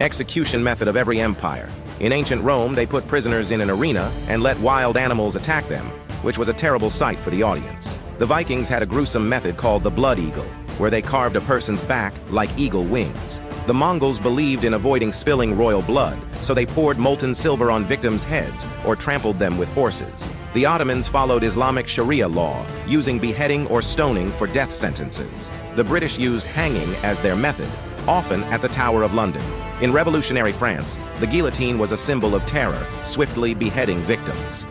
execution method of every empire. In ancient Rome, they put prisoners in an arena and let wild animals attack them, which was a terrible sight for the audience. The Vikings had a gruesome method called the blood eagle, where they carved a person's back like eagle wings. The Mongols believed in avoiding spilling royal blood, so they poured molten silver on victims' heads or trampled them with horses. The Ottomans followed Islamic Sharia law, using beheading or stoning for death sentences. The British used hanging as their method, often at the Tower of London. In revolutionary France, the guillotine was a symbol of terror, swiftly beheading victims.